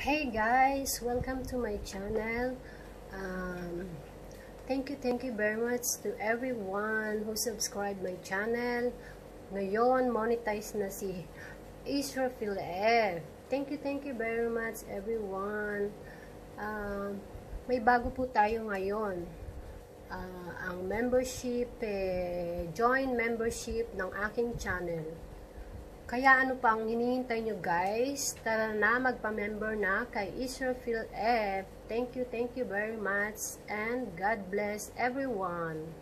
Hey guys! Welcome to my channel. Um, thank you, thank you very much to everyone who subscribed my channel. Ngayon, monetize na si Israfil F. Thank you, thank you very much everyone. Um, may bago po tayo ngayon. Uh, ang membership, eh, join membership ng aking channel. Kaya ano pang hinihintay nyo guys? Tara na, magpa-member na kay Israfil F. Thank you, thank you very much and God bless everyone.